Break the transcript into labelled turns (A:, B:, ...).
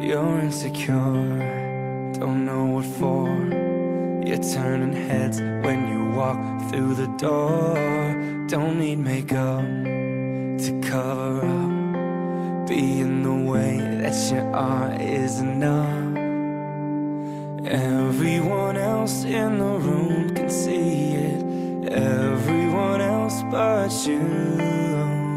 A: You're insecure, don't know what for. You're turning heads when you walk through the door. Don't need makeup to cover up. Being the way that you are is enough. Everyone else in the room can see it. Everyone else but you.